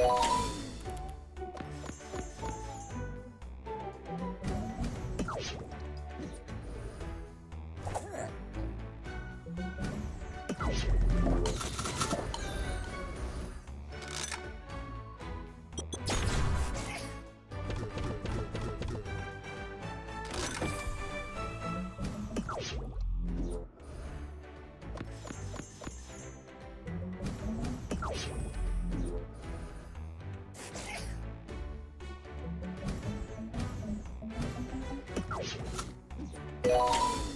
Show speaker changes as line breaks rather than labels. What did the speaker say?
Yeah. Well